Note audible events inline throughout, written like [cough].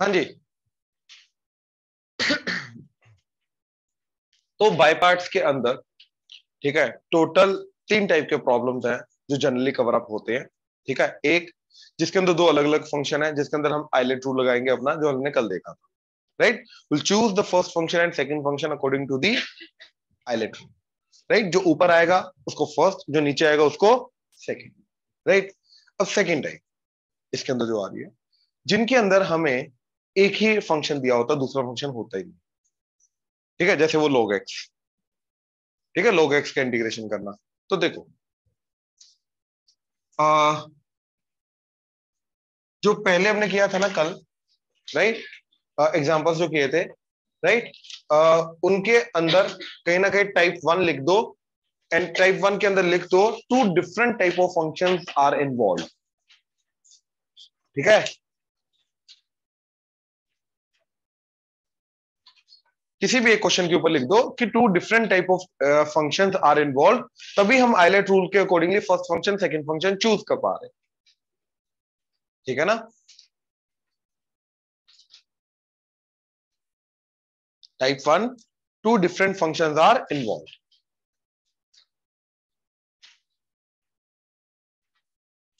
हाँ जी। तो बाई पार्ट्स के अंदर, ठीक है टोटल तीन टाइप के प्रॉब्लम्स हैं जो जनरली कवर अप होते हैं, ठीक है। एक, जिसके अंदर दो अलग अलग फ़ंक्शन है, जिसके अंदर हम आईलेट रूल लगाएँगे अपना, जो हमने कल देखा था right will choose the first function and second function according to the ILATE rule right जो ऊपर आएगा, उसको फ़र्स्ट जो नीचे आएगा, उसको सेकेंड राइट right? अब सेकेंड टाइप इसके अंदर जो आ रही है, जिनके अंदर हमें एक ही फ़ंक्शन दिया होता दूसरा फ़ंक्शन होता ही नहीं। ठीक है जैसे वो लोग एक्स ठीक है लोग एक्स का इंटीग्रेशन करना। तो देखो आ, जो पहले हमने किया था ना कल राइट एग्जांपल्स जो किए थे राइट उनके अंदर कहीं ना कहीं टाइप वन लिख दो एंड टाइप वन के अंदर लिख दो two different type of functions are involved ठीक है? किसी भी एक क्वेश्चन के ऊपर लिख दो कि two different type of function are involved तभी हम आईलेट रूल के accordingly first function second function choose कर पा रहे ठीक है ना? Type one two different function are involved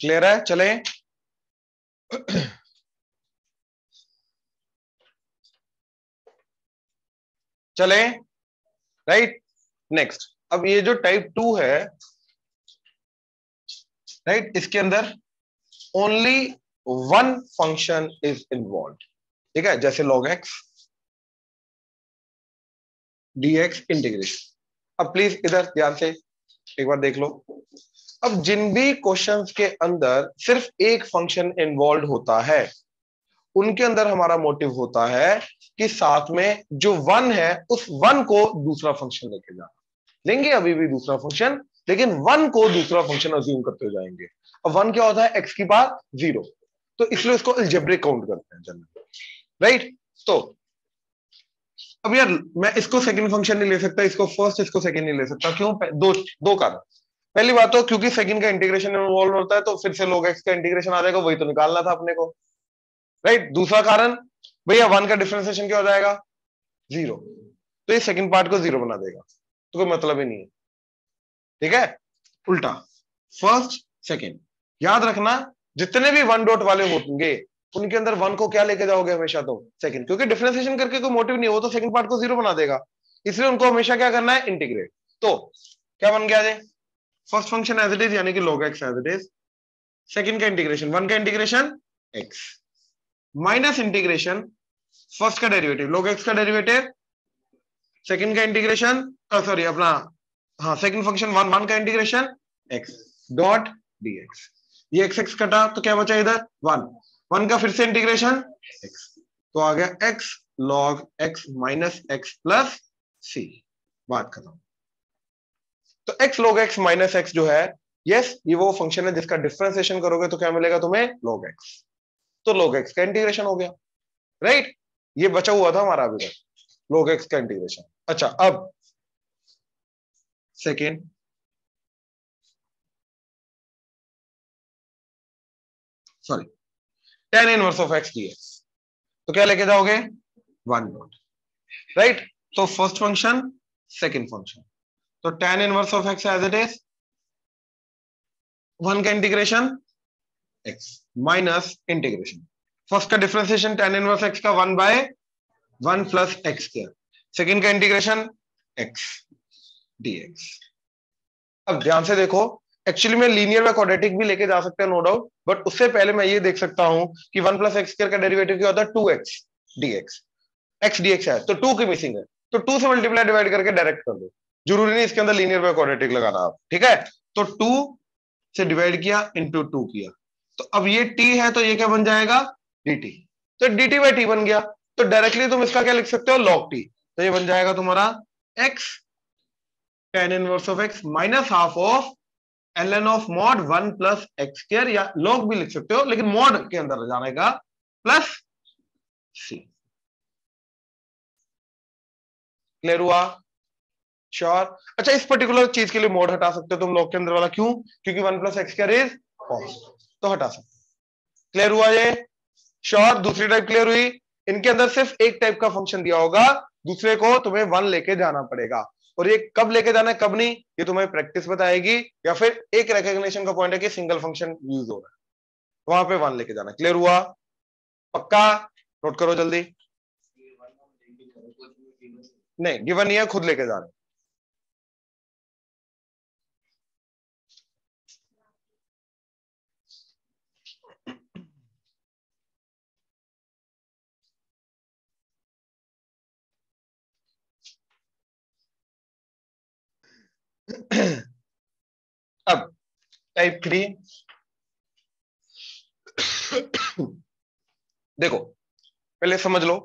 clear है? चले। चले? राइट नेक्स्ट अब ये जो टाइप टू है राइट right? इसके अंदर only one function is involved ठीक है? जैसे log x d x integration अब प्लीज़ इधर ध्यान से एक बार देख लो। अब जिन भी क्वेश्चंस के अंदर सिर्फ़ एक फ़ंक्शन इन्वॉल्व होता है उनके अंदर हमारा मोटिव होता है कि साथ में जो वन है, उस वन को दूसरा फ़ंक्शन लेके जाना। लेंगे अभी भी दूसरा फ़ंक्शन लेकिन वन को दूसरा फ़ंक्शन अज्यूम करते जाएँगे। अब वन क्या होता है? एक्स की बात ज़ीरो तो इसलिए उसको एल्जेब्रिक काउंट करते हैं जनरल राइट तो अब यार, मैं इसको सेकंड फ़ंक्शन नहीं ले सकता, इसको फ़र्स्ट इसको सेकंड नहीं ले सकता। क्यों? दो दो कारण। पहली बात तो क्योंकि सेकंड का इंटीग्रेशन इन्वॉल्व होता है तो फिर से लोग एक्स का इंटीग्रेशन आ जाएगा, वही तो निकालना था अपने को। राइट दूसरा कारण, भैया वन का डिफ्रेंसिएशन क्या हो जाएगा? ज़ीरो तो ये सेकंड पार्ट को ज़ीरो बना देगा। तो कोई मतलब ही नहीं है। ठीक है? उल्टा। फ़र्स्ट सेकंड याद रखना, जितने भी वन डॉट वाले होंगे, उनके अंदर वन को क्या लेके जाओगे हमेशा तो सेकंड क्योंकि डिफ्रेंसिएशन करके कोई मोटिव नहीं हो तो सेकंड पार्ट को ज़ीरो बना देगा। इसलिए उनको हमेशा क्या करना है? इंटीग्रेट तो क्या बन गया first function as it is यानी कि log x as it is second का इंटीग्रेशन वन का integration x. Minus integration, first का डेरिवेटिव, log x का डेरिवेटिव सेकंड का इंटीग्रेशन सॉरी अपना हाँ सेकंड फ़ंक्शन वन वन का इंटीग्रेशन, x डॉट dx. ये x x कटा तो क्या बचा इधर? वन वन का फिर से इंटीग्रेशन? एक्स तो आ गया x log x minus x plus c बात खत्म. तो x log x minus x जो है यस ये वो फ़ंक्शन है जिसका डिफ्रेंसिएशन करोगे तो क्या मिलेगा तुम्हें? Log x. तो log x का इंटीग्रेशन हो गया राइट ये बचा हुआ था हमारा अभी तक, log x का इंटीग्रेशन अच्छा अब second sorry tan inverse of x d तो क्या लेके जाओगे? वन डॉट राइट तो फ़र्स्ट फ़ंक्शन सेकेंड फ़ंक्शन तो tan inverse of x as it is one का integration x minus integration first का डिफ्रेंसिएशन टेन इनवर्स एक्स का one by one plus x square second का integration x dx अब ध्यान से देखो actually में लीनियर व क्वाड्रेटिक भी लेके जा सकते हैं नो डाउट बट उससे पहले मैं ये देख सकता हूँ कि वन प्लस एक्स का डेरिवेटिव क्या होता है? Two x dx x dx है तो टू की मिसिंग है. तो टू से मल्टीप्लाई डिवाइड करके डायरेक्ट कर दो. ज़रूरी नहीं इसके अंदर लीनियर बाय क्वाड्रेटिक लगाना आप, ठीक है? तो टू से डिवाइड किया इंटू टू किया. तो अब ये टी है तो ये क्या बन जाएगा? डी टी तो टी बाई टी बन गया। तो डायरेक्टली तुम इसका क्या लिख सकते हो? लॉग टी तो ये बन जाएगा तुम्हारा x tan inverse of x minus half of l n of mod one plus x square या लॉग भी लिख सकते हो, लेकिन मॉड के अंदर जानेगा प्लस सी क्लियर हुआ? श्योर अच्छा इस पर्टिकुलर चीज़ के लिए मोड हटा सकते हो तुम लोग के अंदर वाला क्यों? क्योंकि वन प्लस एक्स क्या रेज तो हटा सकते क्लियर हुआ ये? श्योर दूसरी टाइप क्लियर हुई। इनके अंदर सिर्फ़ एक टाइप का फ़ंक्शन दिया होगा। दूसरे को तुम्हें वन लेके जाना पड़ेगा। और ये कब लेके जाना है, कब नहीं, ये तुम्हें प्रैक्टिस बताएगी। या फिर एक रिकॉग्निशन का पॉइंट है कि सिंगल फ़ंक्शन यूज़ हो रहा है। वहाँ पे वन लेके जाना क्लियर हुआ? पक्का? नोट करो जल्दी। नहीं गिवन नहीं खुद लेके जाना [clears throat] अब टाइप थ्री [clears throat] देखो, पहले समझ लो।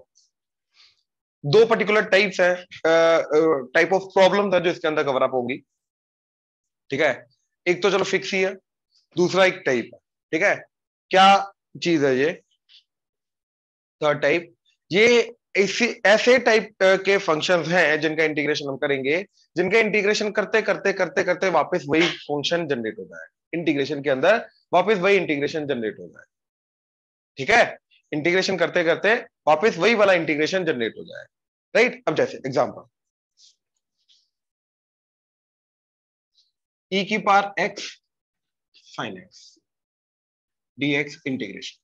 दो पर्टिकुलर टाइप्स है टाइप ऑफ़ प्रॉब्लम था जो इसके अंदर कवर अप होगी। ठीक है? एक तो चलो फिक्स ही है, दूसरा एक टाइप है। ठीक है? क्या चीज़ है ये? थर्ड टाइप ये ऐसे टाइप के फ़ंक्शंस हैं जिनका इंटीग्रेशन हम करेंगे, जिनका इंटीग्रेशन करते करते करते करते वापस वही फ़ंक्शन जनरेट है। इंटीग्रेशन के अंदर वापस वही इंटीग्रेशन जनरेट है। ठीक है? इंटीग्रेशन करते करते वापस वही वाला इंटीग्रेशन जनरेट हो जाए। राइट अब जैसे एग्ज़ाम्पल ई की पार x sine x x integration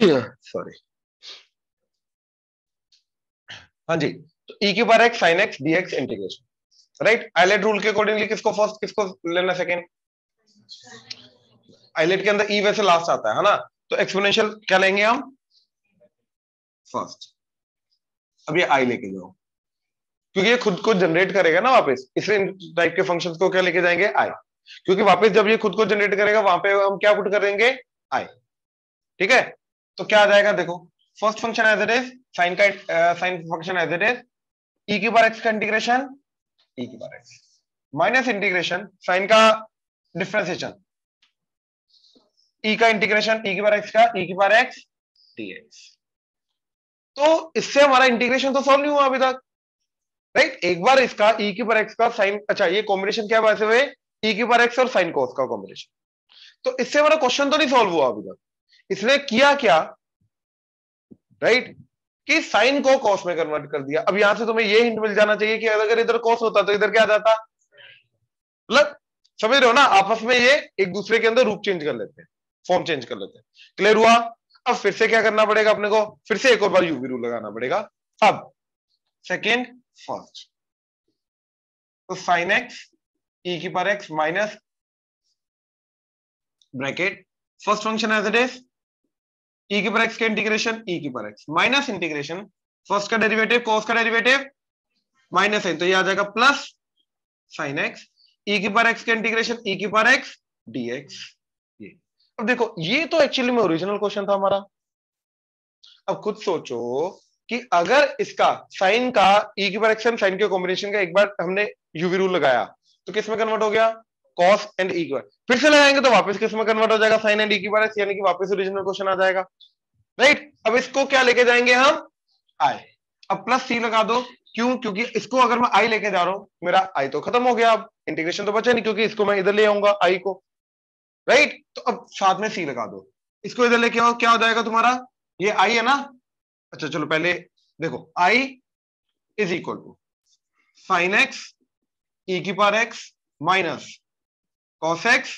sorry हाँ जी तो ई की बार x sine x d x integration right ILATE rule के अकॉर्डिंगली किसको फ़र्स्ट किसको लेना सेकेंड आईलेट के अंदर ई e वैसे लास्ट आता है है ना? तो एक्सपोनेंशियल क्या लेंगे हम? फ़र्स्ट अब ये आई लेके जाओ। क्योंकि ये खुद को जनरेट करेगा ना वापस, इसलिए टाइप के फ़ंक्शंस को क्या लेके जाएँगे? आई क्योंकि वापस जब ये खुद को जनरेट करेगा, वहाँ पे हम क्या पुट करेंगे? आई ठीक है? तो क्या आ जाएगा? देखो first function as it is sine का sine function as it is e की बार एक्स का इंटीग्रेशन ई की बार एक्स माइनस इंटीग्रेशन साइन का डिफ्रेंसिएशन ई का इंटीग्रेशन ई की बार एक्स का ई की बार एक्स डीएक्स तो इससे हमारा इंटीग्रेशन तो सॉल्व नहीं हुआ अभी तक. राइट एक बार इसका ई की बार एक्स का साइन अच्छा ये कॉम्बिनेशन क्या वैसे हुए ई की बार एक्स और साइन कोस का कॉम्बिनेशन तो इससे हमारा क्वेश्चन तो नहीं सॉल्व हुआ अभी तक. इसने किया क्या? राइट कि साइन को कॉस में कन्वर्ट कर दिया। अब यहाँ से तुम्हें यह हिंट मिल जाना चाहिए कि अगर इधर कॉस होता तो इधर क्या जाता? मतलब समझ रहे हो ना? आपस में ये एक दूसरे के अंदर रूप चेंज कर लेते हैं फॉर्म चेंज कर लेते हैं। क्लियर हुआ? अब फिर से क्या करना पड़ेगा अपने को? फिर से एक और बार यूवी रूल लगाना पड़ेगा। अब सेकेंड फ़र्स्ट तो साइन एक्स ई की पर x minus bracket first function as it is e की पर एक्स का इंटीग्रेशन ई की पर एक्स माइनस इंटीग्रेशन फ़र्स्ट का डेरिवेटिव कॉस का डेरिवेटिव माइनस है तो ये आ जाएगा प्लस साइन एक्स ई की पर एक्स का इंटीग्रेशन ई की पर एक्स डीएक्स ये. अब देखो, ये तो एक्चुअली में ओरिजिनल क्वेश्चन था हमारा. अब खुद सोचो कि अगर इसका साइन का ई की पर एक्स साइन के कॉम्बिनेशन का एक बार हमने यूवी रूल लगाया तो किसमें कन्वर्ट हो गया? कॉस एंड ई की फिर से लगाएँगे तो वापस किसमें कन्वर्ट हो जाएगा? साइन एंड ई की बार यानी कि वापस ओरिजिनल क्वेश्चन आ जाएगा। राइट अब इसको क्या लेके जाएँगे हम? आई अब प्लस सी लगा दो। क्यों? क्योंकि इसको अगर मैं आई लेके जा रहा हूँ, मेरा आई तो खत्म हो गया अब। इंटीग्रेशन तो बचा नहीं, क्योंकि इसको मैं इधर ले आऊँगा आई को। राइट तो अब साथ में सी लगा दो। इसको इधर लेके आओ, क्या हो जाएगा तुम्हारा? ये आई है ना? अच्छा चलो पहले देखो I is equal to sine x e की पार x minus cos x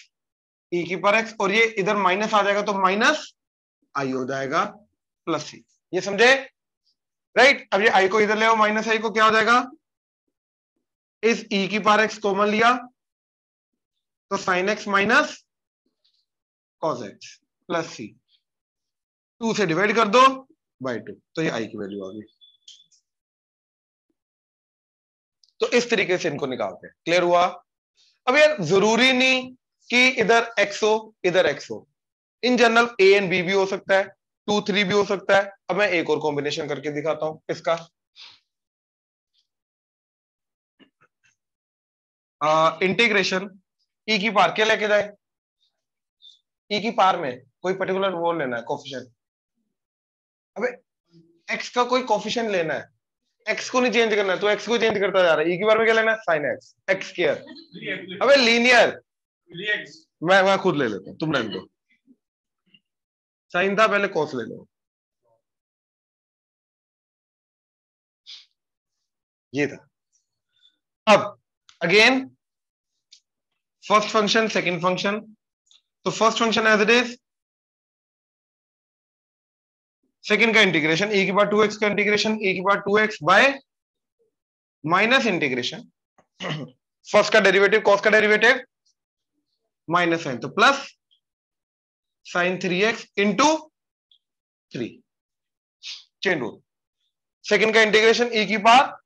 e की पर एक्स और ये इधर माइनस आ जाएगा तो माइनस आई हो जाएगा प्लस सी ये समझे? राइट अब ये आई को इधर ले आओ माइनस आई को क्या हो जाएगा? इस ई e की पार एक्स कॉमन लिया तो sine x minus cos x plus c two से डिवाइड कर दो बाई टू तो ये आई की वैल्यू आ गई। तो इस तरीके से इनको निकालते हैं। क्लियर हुआ? अब यार ज़रूरी नहीं कि इधर एक्स हो, इधर एक्स हो। In general a and b भी हो सकता है टू थ्री भी हो सकता है। अब मैं एक और कॉम्बिनेशन करके दिखाता हूँ इसका। इंटीग्रेशन ई की पार क्या लेके जाए? ई की पार में कोई पर्टिकुलर वो लेना है कॉफिशन अबे एक्स का कोई कॉफिशन लेना है। एक्स को नहीं चेंज करना है तो एक्स को चेंज करता जा रहा है। E बार में क्या लेना साइन एक्स एक्स केयर अबे लीनियर मैं मैं खुद ले लेता तुम रहने दो। साइन था, पहले कॉस ले लो। ये था। अब again first function second function तो first function as it is second का इंटीग्रेशन, ए की बार टू एक्स का इंटीग्रेशन, ए की बार two x by minus integration. First का डेरिवेटिव, कॉस का डेरिवेटिव, माइनस साइन तो plus sine three x into three. Chain rule second का इंटीग्रेशन, ए की पार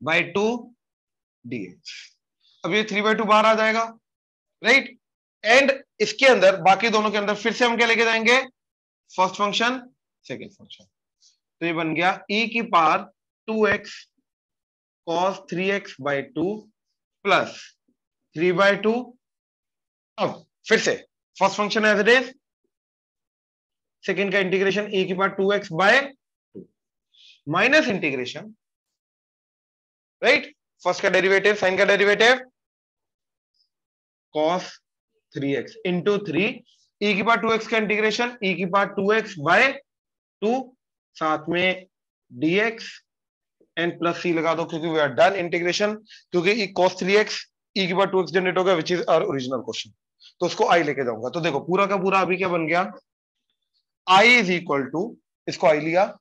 बाय टू डी अब ये थ्री बाय टू बाहर आ जाएगा, राइट? एंड इसके अंदर, बाकी दोनों के अंदर, फिर से हम क्या लेके जाएँगे? First function, second function. तो ये बन गया e की पार two x cos three x by two plus three by two अब फिर से first function as it is second का इंटीग्रेशन ए की पार two x by two minus integration right first का डेरिवेटिव साइन का derivative cos three x into three e की पार to x का इंटीग्रेशन ई की पार टू एक्स बाय टू साथ में dx एंड प्लस सी लगा दो, क्योंकि वी आर डन इंटीग्रेशन क्योंकि कॉस थ्री एक्स ई की टू एक्स जनरेट होगा which is our original question तो उसको आई लेके जाऊँगा। तो देखो, पूरा का पूरा अभी क्या बन गया? आई इज़ इक्वल टू इसको आई लिया,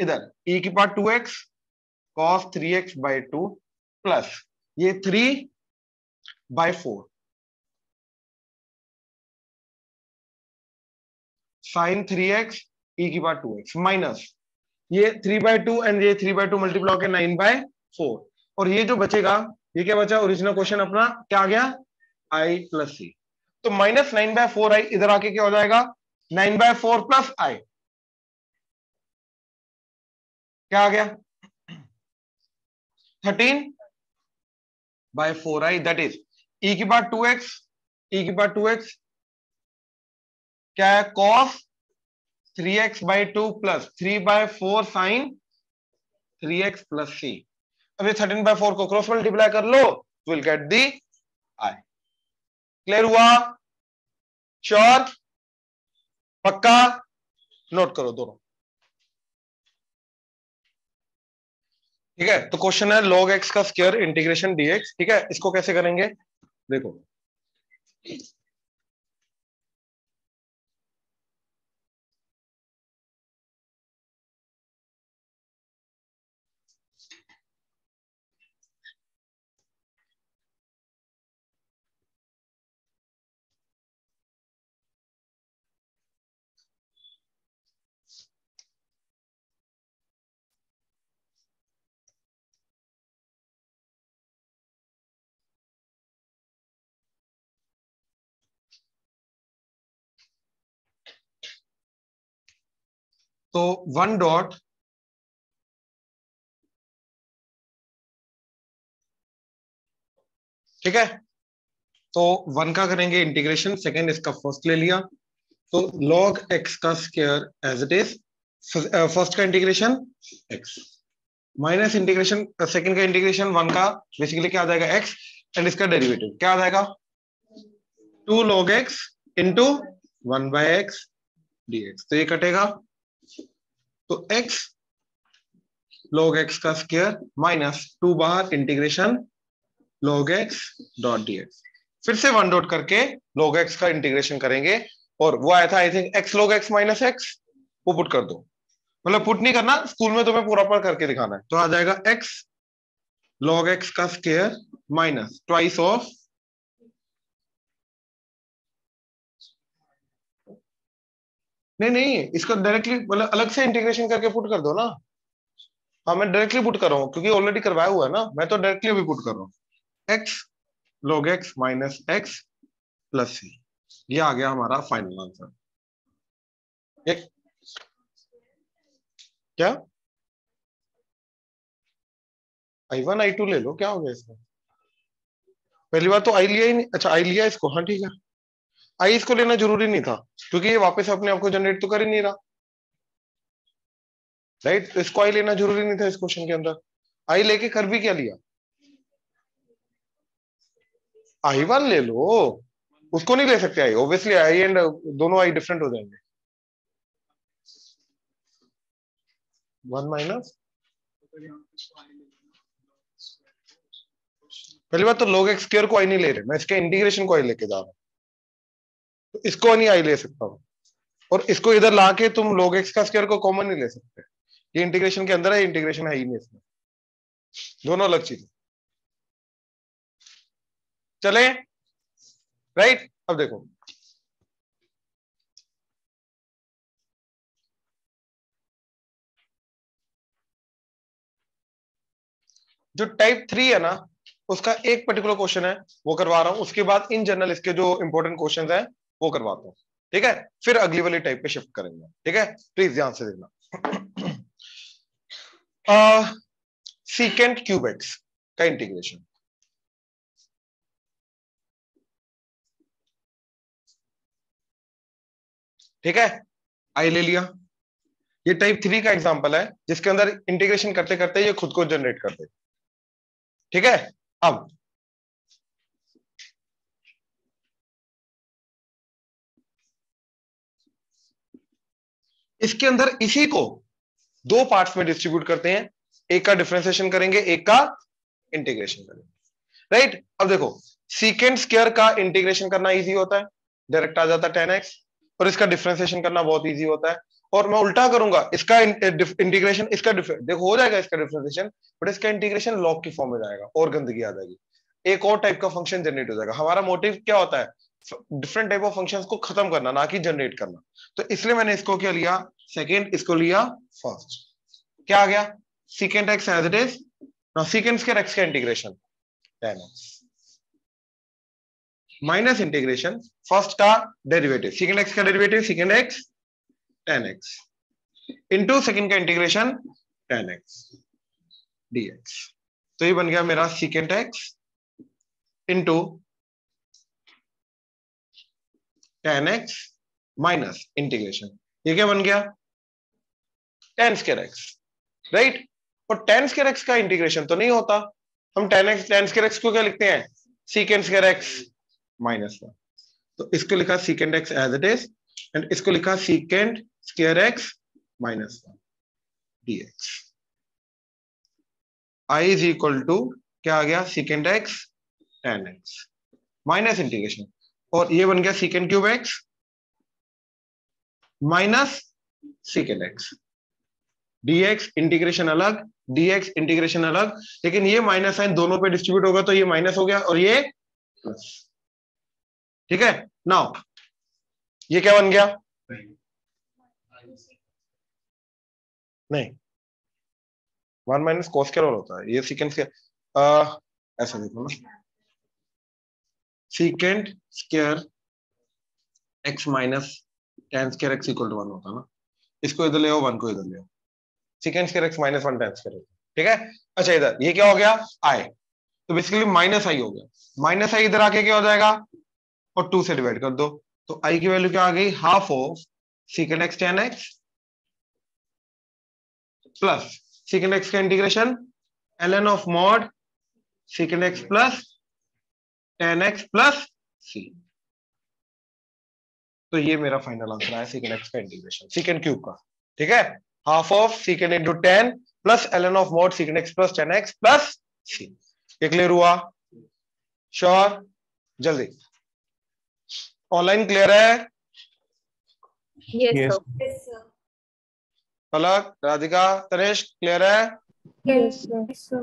इधर ई की x cos three x by two plus ये three by four sine three x e की पार्ट टू एक्स, माइनस। ये थ्री बाय टू एंड ये थ्री बाय टू मल्टीप्लाई के नाइन बाय फोर और ये जो बचेगा, ये क्या बचा? ओरिजिनल क्वेश्चन अपना, क्या आ गया? आई प्लस सी तो minus nine by four I इधर आके क्या हो जाएगा? Nine by four plus I क्या आ गया? Thirteen by four I that is e की बार टू एक्स ई की बार टू एक्स क्या है? Cos three x by two plus three by four sine three x plus c ये थर्टीन बाय फोर को क्रॉस मल्टीप्लाई कर लो will get the I clear हुआ? श्योर पक्का? नोट करो दोनों। ठीक है? तो क्वेश्चन है लॉग एक्स का स्क्वायर इंटीग्रेशन डीएक्स ठीक है? इसको कैसे करेंगे? देखो। तो वन डॉट ठीक है? तो वन का करेंगे इंटीग्रेशन सेकेंड इसका फ़र्स्ट ले लिया। तो लॉग एक्स का square as it is first का integration x minus integration second का इंटीग्रेशन वन का बेसिकली क्या आ जाएगा एक्स एंड इसका डेरिवेटिव क्या आ जाएगा? Two log x into one by x d तो ये कटेगा। तो x log x का स्क्वायर माइनस टू बाहर integration log x dot dx. फिर से वन डॉट करके log x का इंटीग्रेशन करेंगे और वो आया था I think x log x minus x वो पुट कर दो। मतलब पुट नहीं करना स्कूल में तुम्हें पूरा पर करके दिखाना है। तो आ जाएगा x log x का स्क्वायर माइनस ट्वाइस ऑफ़ नहीं नहीं, इसको डायरेक्टली मतलब अलग से इंटीग्रेशन करके पुट कर दो ना। हाँ मैं डायरेक्टली पुट कर रहा हूँ, क्योंकि ऑलरेडी करवाया हुआ है ना। मैं तो डायरेक्टली अभी पुट कर रहा हूँ। X log x minus x plus c ये आ गया हमारा फाइनल आंसर क्या? आई वन आई टू ले लो, क्या हो गया इसमें? पहली बार तो आई लिया ही नहीं। अच्छा आई लिया इसको हाँ ठीक है। आई इसको लेना ज़रूरी नहीं था, क्योंकि ये वापस अपने आप को जनरेट तो कर ही नहीं रहा। राइट तो इसको आई लेना ज़रूरी नहीं था इस क्वेश्चन के अंदर। आई लेके कर भी क्या लिया? आई वन ले लो। उसको नहीं ले सकते आई ऑब्वियसली आई एंड दोनों आई डिफरेंट हो जाएँगे। वन माइनस पहली बात तो लोग एक्स स्क्र को आई नहीं ले रहे, मैं इसके इंटीग्रेशन को आई लेके जा रहा हूँ। तो इसको नहीं आई ले सकता हूँ। और इसको इधर लाके तुम लोग एक्स का स्क्र को कॉमन नहीं ले सकते। ये इंटीग्रेशन के अंदर है इंटीग्रेशन है ही नहीं इसमें। दोनों अलग चीज़ चले? राइट अब देखो। जो टाइप थ्री है ना, उसका एक पर्टिकुलर क्वेश्चन है, वो करवा रहा हूँ। उसके बाद इन जनरल इसके जो इंपॉर्टेंट क्वेश्चन है वो करवाता हूँ। ठीक है? फिर अगली वाली टाइप पे शिफ्ट करेंगे। ठीक है? प्लीज़ ध्यान से देखना। [clears throat] सीकेंट क्यूबेक्स का इंटीग्रेशन ठीक है? आई ले लिया। ये टाइप थ्री का एग्जांपल है, जिसके अंदर इंटीग्रेशन करते करते ये खुद को जनरेट करते। ठीक है? अब इसके अंदर इसी को दो पार्ट्स में डिस्ट्रीब्यूट करते हैं। एक का डिफ्रेंसिएशन करेंगे, एक का इंटीग्रेशन करेंगे। Right right? अब देखो सीकेंड स्केयर का इंटीग्रेशन करना इजी होता है। डायरेक्ट आ जाता है टेन एक्स और इसका डिफ्रेंसिएशन करना बहुत इजी होता है। और मैं उल्टा करूँगा, इसका इंटीग्रेशन इसका देखो, हो जाएगा इसका डिफ्रेंसिएशन बट इसका इंटीग्रेशन लॉग की फॉर्म में जाएगा और गंदगी आ जाएगी। एक और टाइप का फ़ंक्शन जनरेट हो जाएगा। हमारा मोटिव क्या होता है? डिफरेंट टाइप ऑफ़ फ़ंक्शंस को खत्म करना, ना कि जनरेट करना। तो इसलिए मैंने इसको क्या लिया? सेकेंड इसको लिया फ़र्स्ट क्या आ गया? Second x as it is now second के एक्स का integration x minus integration first का डेरिवेटिव सेकेंड एक्स का derivative second x tan x into second का इंटीग्रेशन टेन एक्स डीएक्स तो ये बन गया मेरा second x into tan x minus integration ये क्या बन गया? टेन स्केर एक्स राइट और टेन स्केर एक्स का इंटीग्रेशन तो नहीं होता। हम tan x tan square x को क्या लिखते हैं? Second square x minus one तो इसको लिखा second x as it is and इसको लिखा second square x minus one d x I is equal to क्या आ गया? Second x tan x minus integration और ये बन गया second cube x minus second x dx integration अलग डीएक्स इंटीग्रेशन अलग, लेकिन ये माइनस साइन दोनों पे डिस्ट्रीब्यूट होगा तो ये माइनस हो गया और ये प्लस ठीक है? नाउ ये क्या बन गया? नहीं. वन माइनस कोस क्या होता है. ये सीकेंड ऐसा देखो ना. Secant square x minus tan square x equal to one होता है ना? इसको इधर ले आओ वन को इधर ले आओ। Secant square x minus one tan square ठीक है? अच्छा इधर, ये क्या हो गया? आई तो बेसिकली माइनस आई हो गया। माइनस आई इधर आके क्या हो जाएगा? और टू से डिवाइड कर दो। तो आई की वैल्यू क्या आ गई? Half of secant x tan x plus secant x का integration l n of mod secant x plus tan x plus c तो ये मेरा फाइनल आंसर है सीकेंड एक्स का इंटीग्रेशन सीकेंड क्यूब का। ठीक है? Half of secant into tan plus l n of mod secant x plus tan x plus c ये clear हुआ? श्योर जल्दी। ऑनलाइन क्लियर है? Yes, पलक राधिका तनेश क्लियर है? Yes, sir.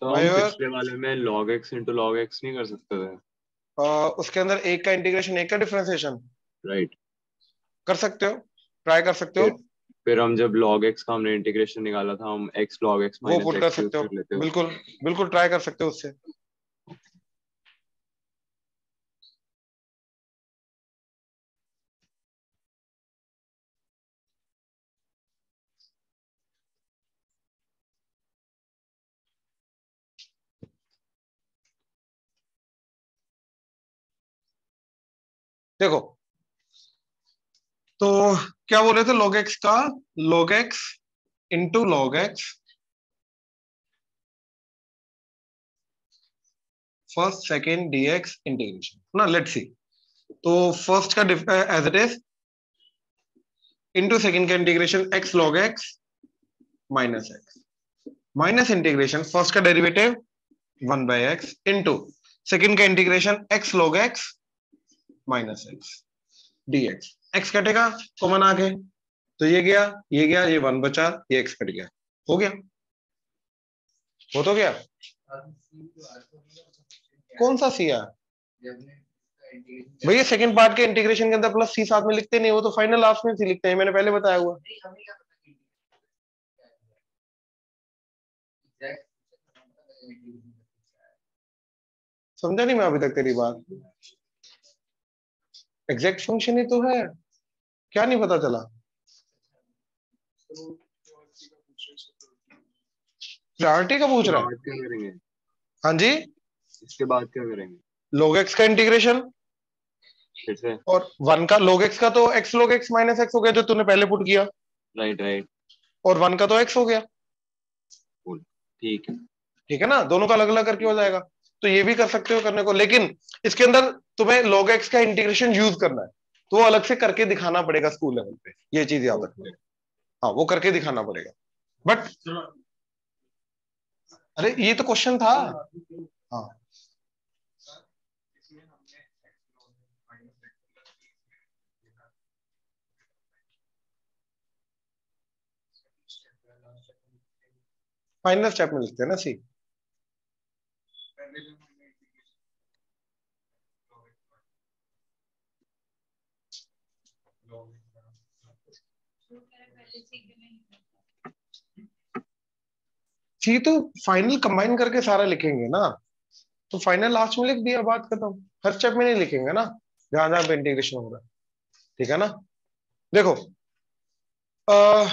तो हम पिछले वाले में log x into log x नहीं कर सकते थे। आ, उसके अंदर एक का इंटीग्रेशन एक का डिफरेंशिएशन राइट कर सकते हो? ट्राई कर सकते हो? फिर हम जब log x का हमने इंटीग्रेशन निकाला था हम x log x वो पुट कर सकते हो। बिल्कुल बिल्कुल ट्राई कर सकते हो उससे। देखो तो क्या बोल रहे थे? log x का, log x into log x first second dx integration ना लेट सी तो फ़र्स्ट का as it is into second का integration x log x minus x minus integration first का derivative one by x into second का integration x log x minus x d x x कटेगा common आ गए। तो ये गया ये गया, ये वन बचा, ये एक्स कट गया। हो गया? हो तो गया? कौन सा सी है? भैया सेकंड पार्ट के इंटीग्रेशन के अंदर प्लस सी साथ में लिखते नहीं, वो तो फाइनल लास्ट में सी लिखते हैं, मैंने पहले बताया हुआ। समझा नहीं मैं अभी तक तेरी बात? एग्जैक्ट फ़ंक्शन ही तो है। क्या नहीं पता चला? प्रायोरिटी का पूछ रहा है। हाँ जी? इसके बाद क्या करेंगे? लोग एक्स का इंटीग्रेशन और वन का लोग एक्स का तो एक्स लोग एक्स माइनस एक्स हो गया जो तूने पहले पुट किया। राइट राइट और वन का तो एक्स हो गया। ठीक है। ठीक है ना? दोनों का अलग अलग करके हो जाएगा। तो ये भी कर सकते हो करने को। लेकिन इसके अंदर तुम्हें log x का इंटीग्रेशन यूज़ करना है। तो वो अलग से करके दिखाना पड़ेगा स्कूल लेवल पे। ये चीज़ याद रखना। हाँ वो करके दिखाना पड़ेगा। बट अरे ये तो क्वेश्चन था। हाँ। फाइनल स्टेप में लिखते हैं ना सी सी तो फाइनल कंबाइन करके सारा लिखेंगे ना। तो फाइनल लास्ट में लिख दिया बात खत्म। हर स्टेप में नहीं लिखेंगे ना। जहाँ जहाँ पे इंटीग्रेशन हो रहा है। ठीक है ना? देखो आ,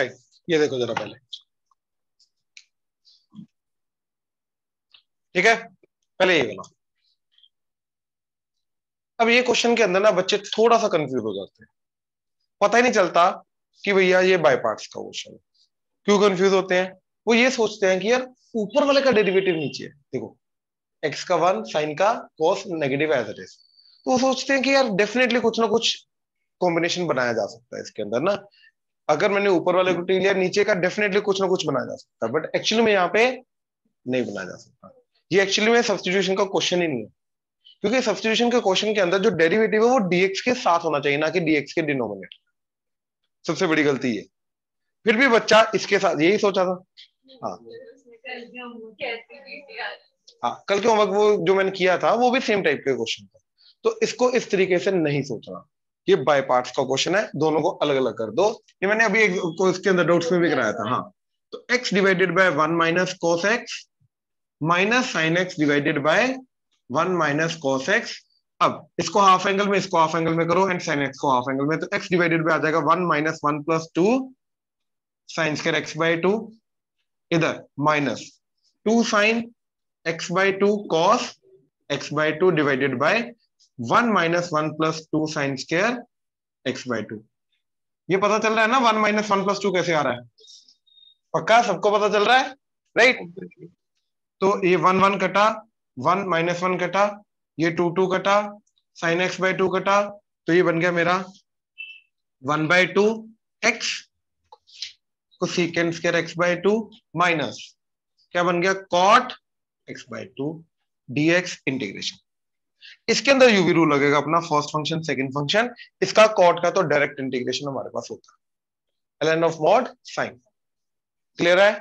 राइट ये देखो जरा पहले। ठीक है? पहले ये बोला अब ये क्वेश्चन के अंदर ना बच्चे थोड़ा सा कंफ्यूज हो जाते हैं। पता ही नहीं चलता कि भैया ये बाय पार्ट्स का क्वेश्चन क्यों कंफ्यूज होते हैं? वो ये सोचते हैं कि यार, ऊपर वाले का डेरिवेटिव नीचे है। देखो एक्स का वन साइन का cos negative as it is तो वो सोचते हैं कि यार डेफिनेटली कुछ ना कुछ कॉम्बिनेशन बनाया जा सकता है इसके अंदर ना। अगर मैंने ऊपर वाले को टी लिया नीचे का डेफिनेटली कुछ ना कुछ बनाया जा सकता है बट एक्चुअली में यहाँ पे नहीं बनाया जा सकता। ये एक्चुअली में सब्सटीट्यूशन का क्वेश्चन ही नहीं है। क्योंकि सब्सटीट्यूशन के क्वेश्चन के अंदर जो डेरिवेटिव है, वो डीएक्स के साथ होना चाहिए, ना कि डीएक्स के डिनोमिनेटर सबसे बड़ी गलती ये। फिर भी बच्चा इसके साथ, यही सोचा था। हाँ। हाँ कल के होमवर्क वो जो मैंने किया था, वो भी सेम टाइप के क्वेश्चन था। तो इसको इस तरीके से नहीं सोचना। ये बाय पार्ट्स का क्वेश्चन है, दोनों को अलग अलग कर दो। ये मैंने अभी एक को इसके अंदर डाउट्स में भी कराया था हाँ। तो x divided by one minus cos x minus sine x divided by one minus cos x अब, इसको हाफ़ एंगल में, इसको हाफ़ एंगल में करो एंड साइन एक्स को हाफ़ एंगल में। तो एक्स डिवाइडेड बाय आ जाएगा one minus one plus two sine square x by two इधर minus two sine x by two cos x by two divided by one minus one plus two sine square x by two. ये पता चल रहा है ना, one minus one plus two कैसे आ रहा है? पक्का? सबको पता चल रहा है? राइट तो ये वन वन कटा, वन माइनस वन कटा, ये टू टू कटा, साइन एक्स बाय टू कटा तो ये बन गया मेरा वन बाय टू एक्स को secant square x by two minus. क्या बन गया? Cot x by two dx integration इसके अंदर यूवी रूल लगेगा अपना फ़र्स्ट फ़ंक्शन सेकंड फ़ंक्शन इसका कॉट का तो डायरेक्ट इंटीग्रेशन हमारे पास होता है। L of mod sine clear है?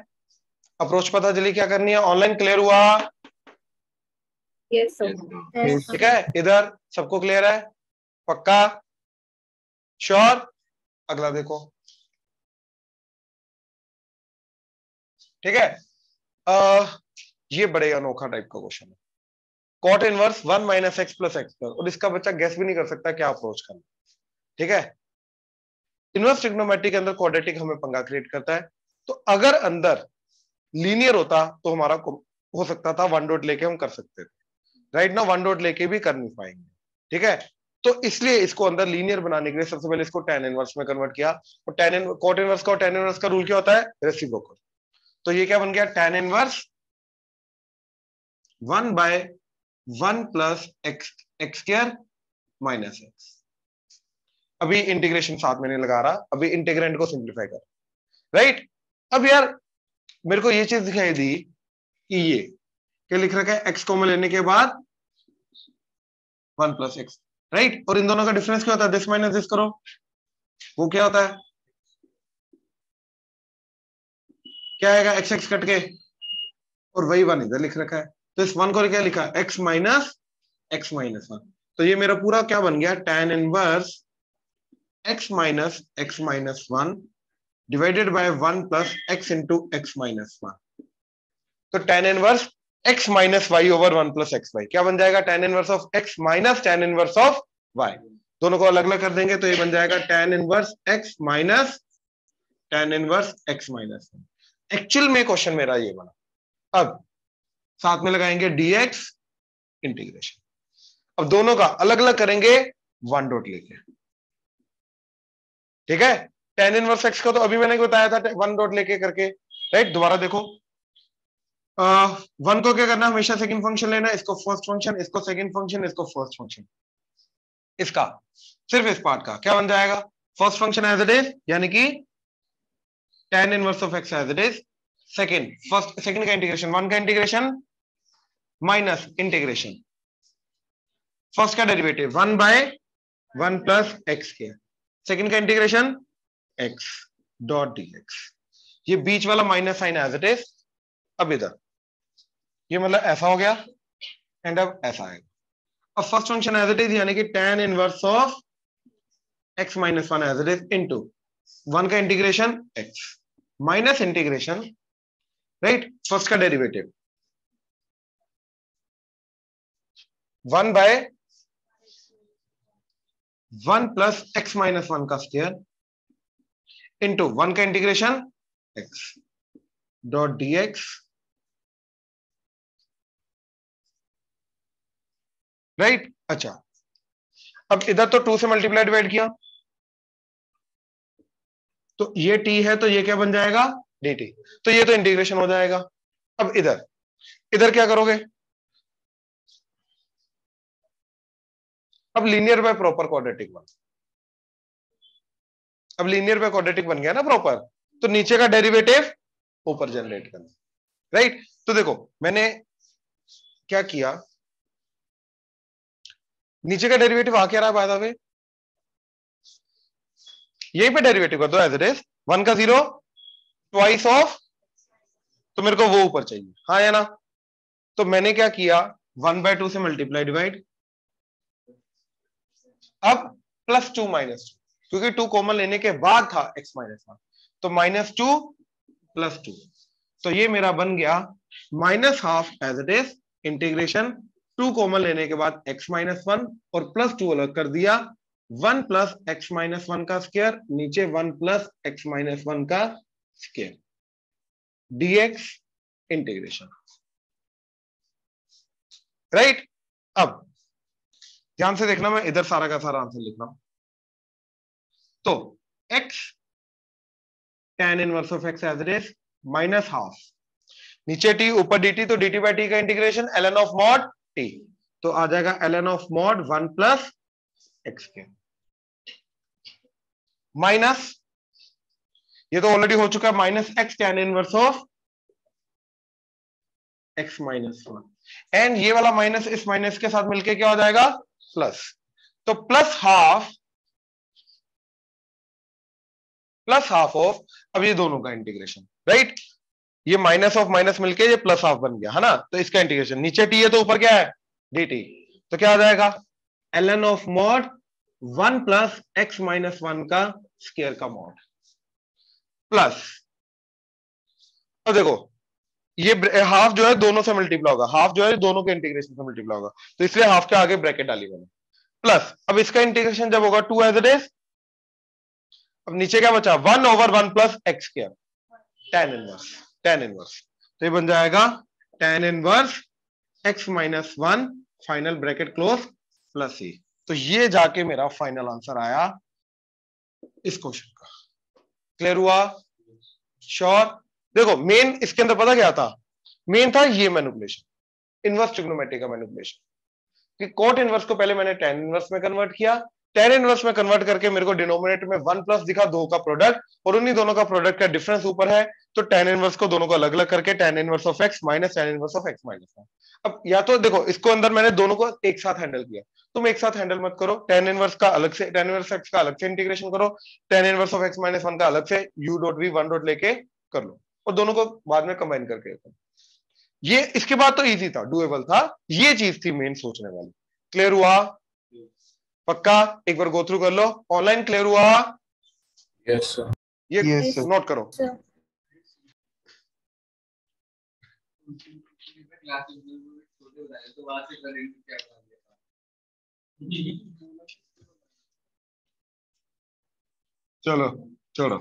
अप्रोच पता चली क्या करनी है? ऑनलाइन क्लियर हुआ? Yes. Yes, ठीक है? इधर सबको क्लियर है? पक्का? श्योर अगला देखो। ठीक है? आ, ये बड़े अनोखा टाइप का क्वेश्चन है। Cot inverse one minus x plus x plus और इसका बच्चा गैस भी नहीं कर सकता क्या अप्रोच करना ठीक है? इनवर्स ट्रिग्नोमेट्री के अंदर क्वाड्रेटिक हमें पंगा क्रिएट करता है। तो अगर अंदर लीनियर होता तो हमारा हो सकता था वन डॉट लेके हम कर सकते थे। राइट ना वन डॉट लेके भी कर नहीं पाएँगे। ठीक है? तो इसलिए इसको अंदर लीनियर बनाने के लिए सबसे पहले इसको टेन इनवर्स में कन्वर्ट किया। और टेन इन कॉट इनवर्स का और टेन इनवर्स का रूल क्या होता है? रेसिप्रोकल तो ये क्या बन गया? Tan inverse one by one plus x x square minus x. अभी इंटीग्रेशन साथ में नहीं लगा रहा, अभी इंटीग्रेंट को सिंप्लीफाई कर। राइट? अब यार, मेरे को ये चीज़ दिखाई दी कि ये, क्या लिख रखा है? एक्स को में लेने के बाद वन प्लस एक्स। राइट? और इन दोनों का डिफरेंस क्या होता है? दिस माइनस दिस करो। वो क्या होता है? क्या आएगा? एक्स एक्स कट के। और वही वन इधर लिख रखा है। तो इस वन को क्या लिखा? X minus x minus one तो ये मेरा पूरा क्या बन गया? Tan inverse x minus x minus one divided by one plus x into x minus one तो tan inverse x minus y over one plus x y क्या बन जाएगा? Tan inverse of x minus tan inverse of y दोनों को अलग अलग कर देंगे तो ये बन जाएगा tan inverse x minus tan inverse x minus one actual में क्वेश्चन मेरा ये बना। अब साथ में लगाएँगे dx इंटीग्रेशन अब दोनों का अलग अलग करेंगे वन डॉट लेके। ठीक है? टेन इनवर्स एक्स का तो अभी मैंने बताया था वन डॉट लेके करके। राइट दोबारा देखो। वन को क्या करना हमेशा सेकंड फ़ंक्शन लेना इसको फ़र्स्ट फ़ंक्शन इसको सेकंड फ़ंक्शन इसको फ़र्स्ट फ़ंक्शन इसका, सिर्फ़ इस पार्ट का। क्या बन जाएगा? First function as it is यानी कि tan inverse of x as it is second first second का इंटीग्रेशन वन का इंटीग्रेशन माइनस इंटीग्रेशन फ़र्स्ट का derivative one by one plus x के. सेकंड का integration x dot d x ये बीच वाला minus sign as it is अब इधर. ये मतलब ऐसा हो गया एंड अब ऐसा आएगा अब first function as it is यानी कि tan inverse of x minus one as it is into one का integration x minus integration right first का derivative one by one plus x minus one का square into one का integration x dot d x right अच्छा। अब इधर तो to से multiply divide किया। तो ये टी है तो ये क्या बन जाएगा? डी टी तो ये तो इंटीग्रेशन हो जाएगा। अब इधर। इधर क्या करोगे? अब लीनियर बाय प्रॉपर क्वाड्रेटिक बन। अब लीनियर बाय क्वाड्रेटिक बन गया ना प्रॉपर तो नीचे का डेरिवेटिव ऊपर जनरेट करना। राइट तो देखो, मैंने क्या किया? नीचे का डेरिवेटिव आ क्या रहा है बाय यहीं पे डेरिवेटिव कर दो एज इट इज़ वन का ज़ीरो ट्वाइस ऑफ़ तो मेरे को वो ऊपर चाहिए। हाँ या ना? तो मैंने क्या किया? वन बाय टू से मल्टीप्लाई डिवाइड अब प्लस टू माइनस टू क्योंकि टू कॉमन लेने के बाद था एक्स माइनस वन तो माइनस टू प्लस टू तो ये मेरा बन गया minus half as it is integration two common लेने के बाद एक्स माइनस वन और प्लस टू अलग कर दिया one plus x minus one का स्क्र नीचे one plus x minus one का स्क्र डीएक्स इंटीग्रेशन राइट अब ध्यान से देखना, मैं इधर सारा का सारा आंसर लिख रहा हूँ। तो x tan inverse of x as it is minus half नीचे t, ऊपर dt तो dt बाय t का integration ln of mod t तो आ जाएगा n of mod one plus x के माइनस ये तो ऑलरेडी हो चुका है minus x tan inverse of x minus one and ये वाला माइनस इस माइनस के साथ मिलके क्या हो जाएगा? प्लस तो plus half plus half of अब ये दोनों का इंटीग्रेशन राइट ये माइनस ऑफ़ माइनस मिलके ये प्लस हाफ़ बन गया, है ना? तो इसका इंटीग्रेशन नीचे टी है तो ऊपर क्या है? डी टी तो क्या आ जाएगा? L n of mod one plus x minus one का स्केयर का मॉड प्लस तो देखो ये हाफ़ जो है दोनों से मल्टीप्लाई होगा। हाफ़ जो है दोनों के इंटीग्रेशन से मल्टीप्लाई होगा। तो इसलिए हाफ़ के आगे ब्रैकेट डाली मैंने। प्लस अब इसका इंटीग्रेशन जब होगा टू एज इट इज़ अब नीचे क्या बचा? One over one plus x square tan inverse tan inverse तो ये बन जाएगा tan inverse x minus one final bracket close plus c तो ये जाके मेरा फाइनल आंसर आया इस क्वेश्चन का। क्लियर हुआ? श्योर देखो मेन इसके अंदर पता क्या था? मेन था ये मैनुपुलेशन इनवर्स ट्रिग्नोमेट्री का मैनुपुलेशन कि कोट इनवर्स को पहले मैंने टेन इनवर्स में कन्वर्ट किया। टेन इनवर्स में कन्वर्ट करके मेरे को डिनोमिनेटर में वन प्लस दिखा, दो का प्रोडक्ट और उन्हीं दोनों का प्रोडक्ट का डिफरेंस ऊपर है तो टेन इनवर्स को दोनों को अलग अलग करके tan inverse of x minus tan inverse of x minus अब या तो देखो, इसको अंदर मैंने दोनों को एक साथ हैंडल किया। तुम एक साथ हैंडल मत करो। टेन इनवर्स का अलग से टेन इनवर्स एक्स का अलग से इंटीग्रेशन करो। Tan inverse of x minus one का अलग से u dot v one dot लेके कर लो। और दोनों को बाद में कंबाइन करके ये इसके बाद तो इजी था डुएबल था। ये चीज़ थी मेन सोचने वाली। क्लियर हुआ? पक्का? एक बार गो थ्रू कर लो। ऑनलाइन क्लियर हुआ? यस सर ये Yes, sir. नोट करो। Sir. चलो चलो।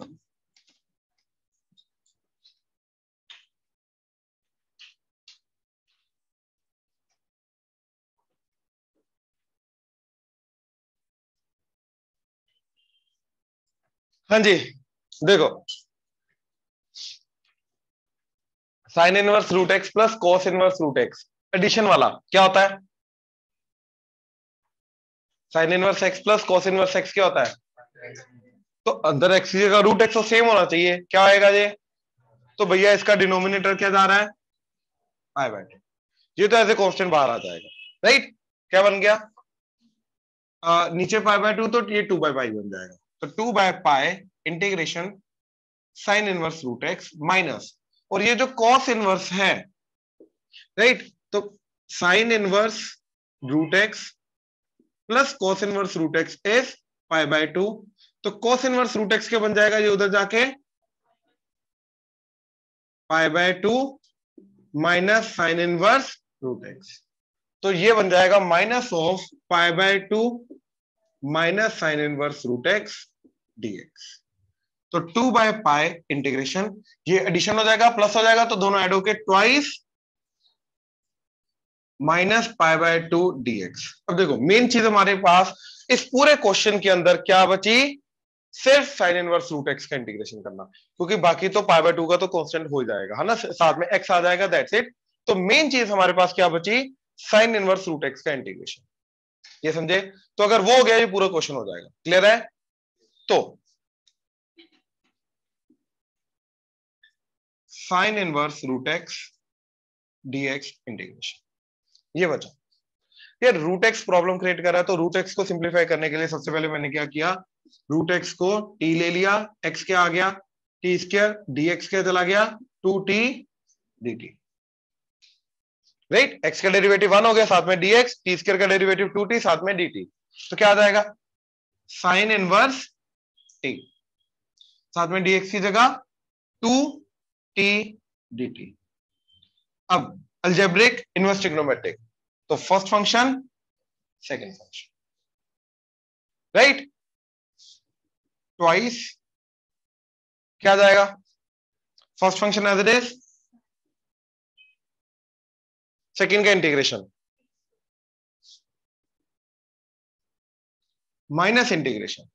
हाँ जी देखो। Sine inverse root x plus cos inverse root x addition वाला क्या होता है? Sine inverse x plus cos inverse x क्या होता है? तो अंदर एक्स की रूट एक्स तो सेम होना चाहिए। क्या आएगा ये? तो भैया इसका डिनोमिनेटर क्या जा रहा है? आई टू ये तो ऐसे कांस्टेंट बाहर आ जाएगा। राइट क्या बन गया? आ, नीचे पाई बाय टू तो ये टू बाय पाई बन जाएगा। तो two by pi integration sine inverse root x minus और ये जो कॉस इनवर्स है राइट तो sine inverse root x plus cos inverse root x is pi by two तो कॉस इनवर्स रूट एक्स क्या बन जाएगा ये उधर जाके? Pi by two minus sine inverse root x तो ये बन जाएगा minus of pi by two minus sine inverse root x dx तो टू बाय पाई इंटीग्रेशन ये एडिशन हो जाएगा प्लस हो जाएगा तो दोनों एड होके twice minus pi by two dx अब देखो मेन चीज़ हमारे पास, इस पूरे क्वेश्चन के अंदर क्या बची? सिर्फ़ साइन इनवर्स रूट एक्स का इंटीग्रेशन करना। क्योंकि बाकी तो पाई बाय टू का तो कॉन्स्टेंट हो जाएगा, है ना? साथ में एक्स आ जाएगा दैट्स इट तो मेन चीज़ हमारे पास क्या बची? साइन इनवर्स रूट एक्स का इंटीग्रेशन ये समझे? तो अगर वो हो गया, ये पूरा क्वेश्चन हो जाएगा। क्लियर है? तो sine inverse root x dx integration ये बचा। ये रूट एक्स प्रॉब्लम क्रिएट कर रहा है तो रूट एक्स को सिंप्लीफाई करने के लिए सबसे पहले मैंने क्या किया? रूट एक्स को टी ले लिया। एक्स क्या आ गया? टी स्क्र डीएक्स क्या चला गया? Two t d t right x का डेरिवेटिव वन हो गया, साथ में डीएक्स टी स्क्र का डेरिवेटिव टू टी साथ में डी टी तो क्या आ जाएगा? साइन इनवर्स टी साथ में डीएक्स की जगह टू टी डी टी अब अल्जेब्रिक इनवर्स ट्रिग्नोमेट्रिक तो first function second function right twice क्या जाएगा? First function as it is second का इंटीग्रेशन माइनस इंटीग्रेशन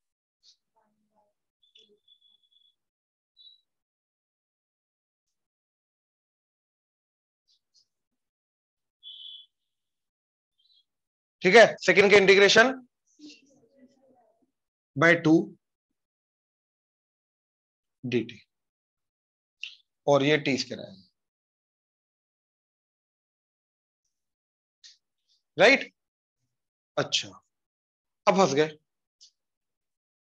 ठीक है? सेकेंड का integration by two d t और ये टी स्क्र है राइट अच्छा। अब फंस गए।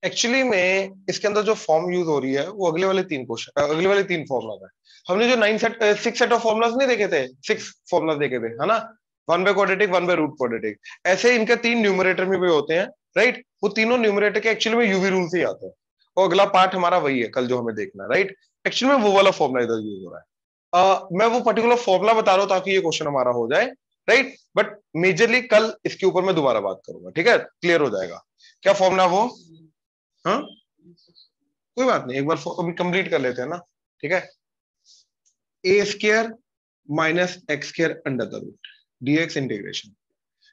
एक्चुअली में इसके अंदर जो फॉर्म यूज़ हो रही है वो अगले वाले तीन क्वेश्चन अगले वाले तीन फॉर्मुला है। हमने जो nine set six set of formulas नहीं देखे थे? सिक्स फॉर्मुलाज देखे थे है ना? One by quadratic one by root quadratic ऐसे इनके तीन न्यूमरेटर में भी होते हैं राइट वो तीनों न्यूमरेटर के एक्चुअली में यूवी रूल से ही आते हैं। और अगला पार्ट हमारा वही है कल जो हमें देखना है राइट एक्चुअली में वो वाला फॉर्मुला इधर यूज़ हो रहा है। uh, मैं वो पर्टिकुलर फॉर्मुला बता रहा हूँ ताकि ये क्वेश्चन हमारा हो जाए। राइट बट मेजरली कल इसके ऊपर मैं दोबारा बात करूँगा, ठीक है? क्लियर हो जाएगा। क्या फॉर्मुला वो हाँ? कोई बात नहीं, एक बार कंप्लीट कर लेते हैं ना, ठीक है? A square minus x square under the root dx integration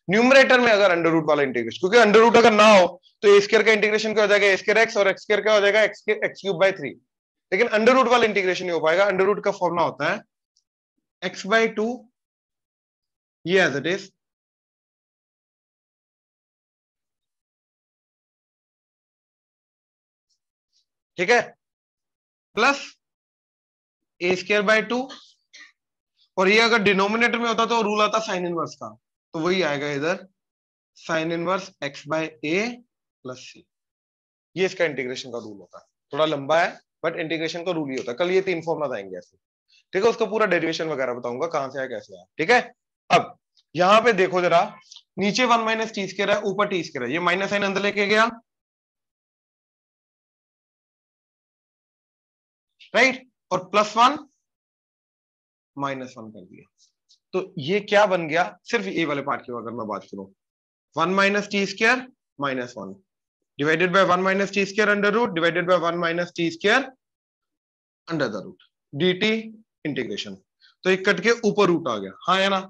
numerator में अगर अंडर रूट वाला इंटीग्रेशन क्योंकि अंडर रूट अगर ना हो तो ए स्केयर का इंटीग्रेशन क्या हो जाएगा? ए स्केयर एक्स और एक्स स्केयर क्या हो जाएगा? X x cube by three लेकिन अंडर रूट वाला इंटीग्रेशन नहीं हो पाएगा अंडर रूट का फॉर्मुला होता है। X by two as it is ठीक है? Plus a square by two और ये अगर डिनोमिनेटर में होता तो रूल आता साइन इनवर्स का। तो वही आएगा इधर। Sine inverse x by a plus c ये इसका इंटीग्रेशन का रूल होता। है थोड़ा लंबा है बट इंटीग्रेशन का रूल ही होता। है कल ये तीन फॉर्मुला आएँगे ऐसे। ठीक है, उसका पूरा डेरिवेशन वगैरह बताऊँगा, कहाँ से आया, कैसे आया। ठीक है? अब, यहाँ पे देखो जरा, नीचे वन माइनस टी स्केयर है, ऊपर टी स्केयर है। ये माइनस साइन अंदर लेके गया। राइट? और प्लस वन, माइनस वन कर दिया। तो ये क्या बन गया? सिर्फ़ ए वाले पार्ट की अगर मैं बात करूँ। One minus t square minus one. Divided by one minus t square under root divided by one minus t square under the root d integration तो एक कट के ऊपर रूट आ गया। हाँ है ना?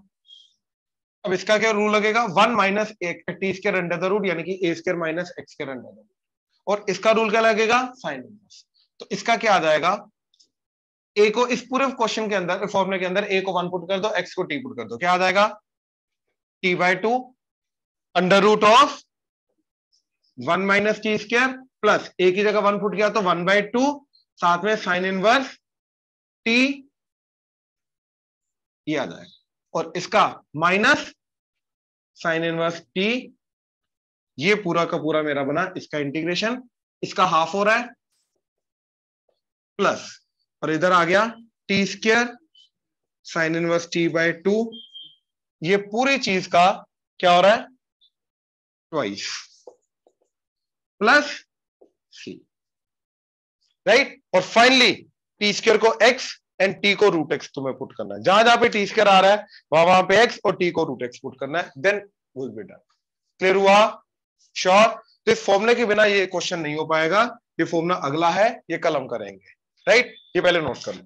अब इसका क्या रूल लगेगा? One minus t under the root यानी कि a square minus x square under the root और इसका रूल क्या लगेगा? साइन इनवर्स तो इसका क्या आ जाएगा? ए को इस पूरे क्वेश्चन के अंदर फॉर्मुले के अंदर ए को वन पुट कर दो एक्स को टी पुट कर दो। क्या आ जाएगा? T by two under root of one minus t square plus a की जगह वन फुट किया तो वन बाय टू साथ में साइन इनवर्स टी ये आ जाएगा। और इसका माइनस साइन इनवर्स टी ये पूरा का पूरा मेरा बना, इसका इंटीग्रेशन इसका हाफ़ हो रहा है प्लस और इधर आ गया t square sine inverse t by two ये पूरी चीज़ का क्या हो रहा है ट्वाइस प्लस सी राइट और फाइनली टी स्क्र को एक्स एंड टी को रूट एक्स तुम्हें पुट करना है। जहाँ जहाँ पे टी स्क्र आ रहा है वहाँ वहाँ पे एक्स और टी को रूट एक्स पुट करना है then will be done clear हुआ? श्योर तो इस फॉर्मूले के बिना ये क्वेश्चन नहीं हो पाएगा। ये फॉर्मूला अगला है, ये कलम करेंगे। राइट ये पहले नोट कर लो।